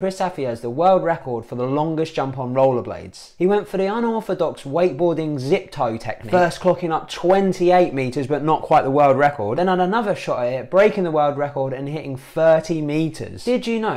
Chris Haffey has the world record for the longest jump on rollerblades. He went for the unorthodox wakeboarding zip tow technique, first clocking up 28 metres but not quite the world record, then had another shot at it, breaking the world record and hitting 30 metres. Did you know